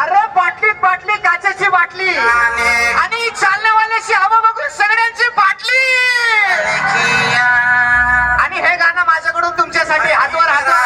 अरे बाटलीत बाटली काचेची बाटली. आणि? चालण्यावाल्याची हवा बघून सगळ्यांची बाटली. आणि हे गाणं माझ्याकडून तुमच्यासाठी हातवर हातवर.